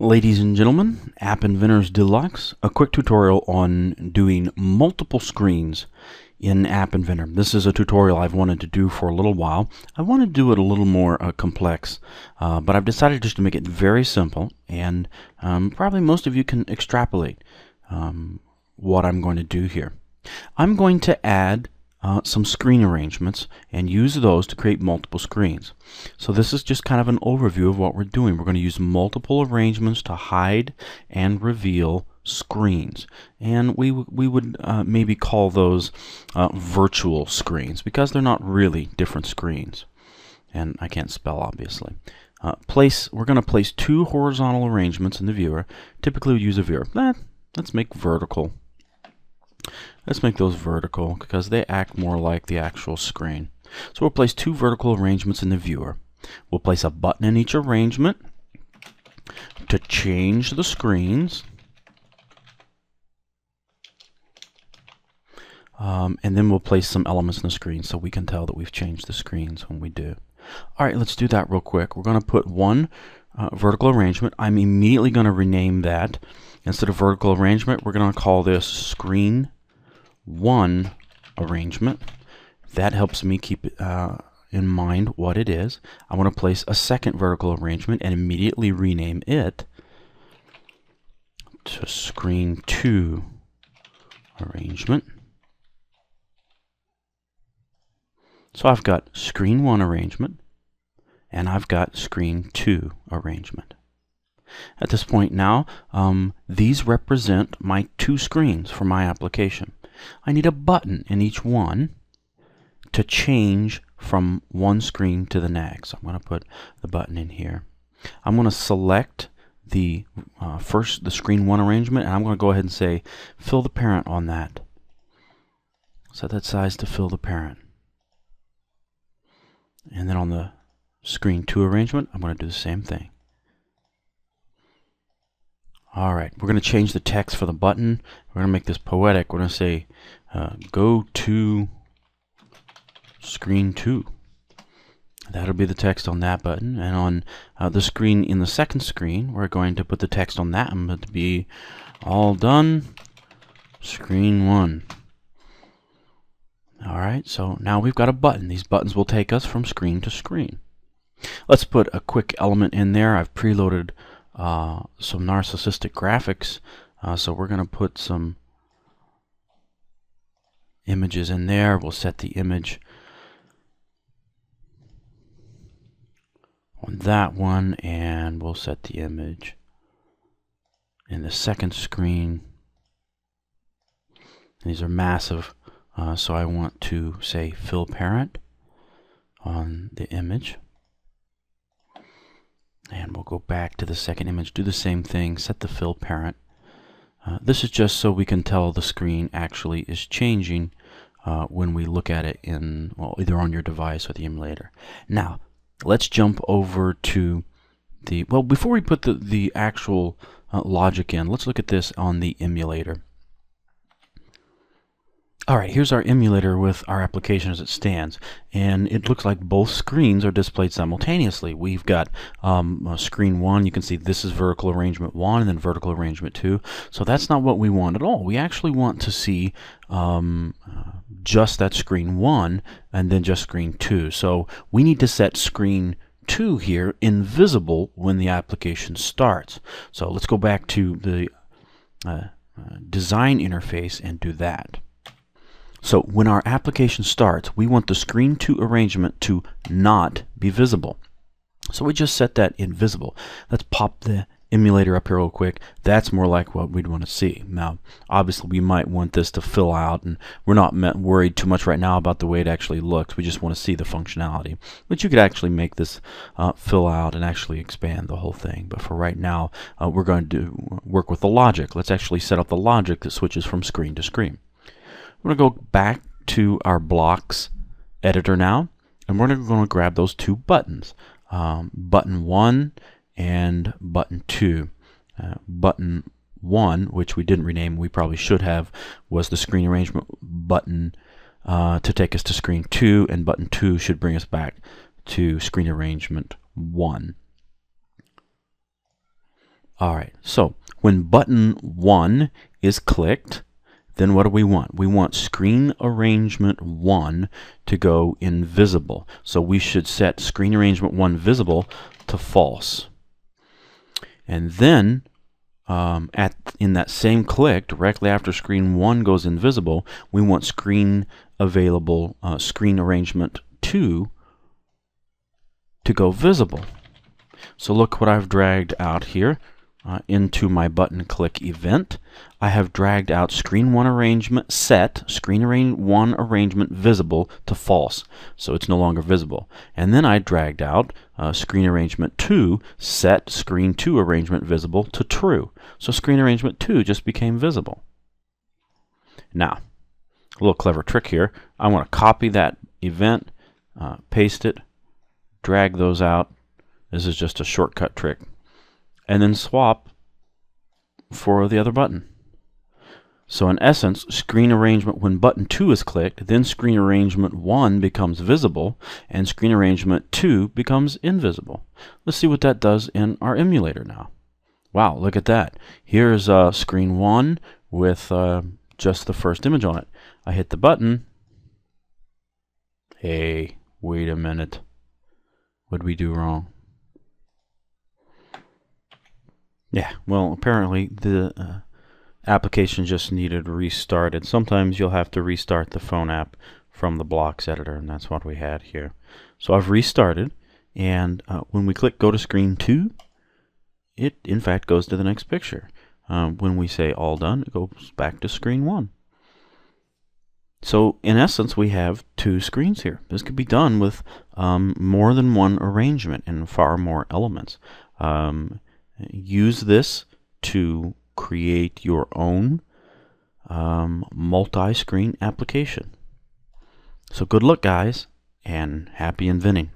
Ladies and gentlemen, App Inventors Deluxe, a quick tutorial on doing multiple screens in App Inventor. This is a tutorial I've wanted to do for a little while. I want to do it a little more uh, complex, uh, but I've decided just to make it very simple, and um, probably most of you can extrapolate um, what I'm going to do here. I'm going to add uh, some screen arrangements and use those to create multiple screens. So this is just kind of an overview of what we're doing. We're going to use multiple arrangements to hide and reveal screens. And we, we would uh, maybe call those uh, virtual screens because they're not really different screens. And I can't spell obviously. Uh, place We're going to place two horizontal arrangements in the viewer. Typically we use a viewer. Eh, let's make vertical Let's make those vertical because they act more like the actual screen. So we'll place two vertical arrangements in the viewer. We'll place a button in each arrangement to change the screens. Um, and then we'll place some elements in the screen so we can tell that we've changed the screens when we do. All right, let's do that real quick. We're going to put one uh, vertical arrangement. I'm immediately going to rename that. Instead of vertical arrangement, we're going to call this screen one arrangement. That helps me keep uh, in mind what it is. I want to place a second vertical arrangement and immediately rename it to screen 2 arrangement. So I've got screen 1 arrangement and I've got screen 2 arrangement. At this point now, um, these represent my two screens for my application. I need a button in each one to change from one screen to the next. I'm going to put the button in here. I'm going to select the uh, first the screen one arrangement and I'm going to go ahead and say fill the parent on that. Set that size to fill the parent. And then on the screen 2 arrangement, I'm going to do the same thing. Alright, we're going to change the text for the button. We're going to make this poetic. We're going to say, uh, go to screen 2. That'll be the text on that button. And on uh, the screen in the second screen, we're going to put the text on that one to be all done, screen 1. Alright, so now we've got a button. These buttons will take us from screen to screen. Let's put a quick element in there. I've preloaded uh, some narcissistic graphics. Uh, so we're going to put some images in there. We'll set the image on that one and we'll set the image in the second screen. These are massive, uh, so I want to say fill parent on the image. And we'll go back to the second image, do the same thing, set the fill parent. Uh, this is just so we can tell the screen actually is changing uh, when we look at it in, well, either on your device or the emulator. Now, let's jump over to the, well, before we put the, the actual uh, logic in, let's look at this on the emulator. Alright, here's our emulator with our application as it stands. And it looks like both screens are displayed simultaneously. We've got um, uh, screen 1, you can see this is vertical arrangement 1 and then vertical arrangement 2. So that's not what we want at all. We actually want to see um, just that screen 1 and then just screen 2. So we need to set screen 2 here invisible when the application starts. So let's go back to the uh, uh design interface and do that. So when our application starts, we want the screen to arrangement to not be visible. So we just set that invisible. Let's pop the emulator up here real quick. That's more like what we'd want to see. Now, obviously we might want this to fill out, and we're not worried too much right now about the way it actually looks. We just want to see the functionality. But you could actually make this uh, fill out and actually expand the whole thing. But for right now, uh, we're going to work with the logic. Let's actually set up the logic that switches from screen to screen. We're going to go back to our blocks editor now, and we're going to grab those two buttons, um, button 1 and button 2. Uh, button 1, which we didn't rename, we probably should have, was the screen arrangement button uh, to take us to screen 2, and button 2 should bring us back to screen arrangement 1. All right, so when button 1 is clicked, then what do we want? We want screen arrangement 1 to go invisible. So we should set screen arrangement 1 visible to false. And then um, at in that same click, directly after screen 1 goes invisible, we want screen available, uh, screen arrangement 2 to go visible. So look what I've dragged out here uh, into my button click event. I have dragged out screen 1 arrangement set, screen arrange 1 arrangement visible to false, so it's no longer visible. And then I dragged out uh, screen arrangement 2 set, screen 2 arrangement visible to true. So screen arrangement 2 just became visible. Now, a little clever trick here. I want to copy that event, uh, paste it, drag those out. This is just a shortcut trick and then swap for the other button. So in essence, screen arrangement when button 2 is clicked, then screen arrangement 1 becomes visible, and screen arrangement 2 becomes invisible. Let's see what that does in our emulator now. Wow, look at that. Here's uh, screen 1 with uh, just the first image on it. I hit the button. Hey, wait a minute. What did we do wrong? Yeah, well, apparently the uh, application just needed restarted. Sometimes you'll have to restart the phone app from the blocks editor, and that's what we had here. So I've restarted, and uh, when we click go to screen 2, it in fact goes to the next picture. Um, when we say all done, it goes back to screen 1. So in essence, we have two screens here. This could be done with um, more than one arrangement and far more elements. Um, use this to create your own um, multi-screen application. So good luck guys and happy inventing.